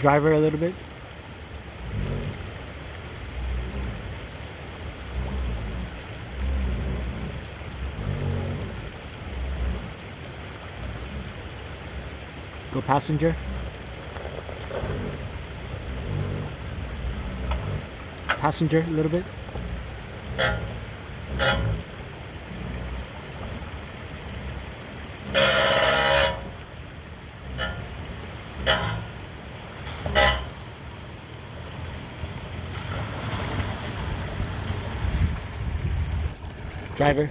Driver a little bit. Go passenger. Passenger a little bit. Driver.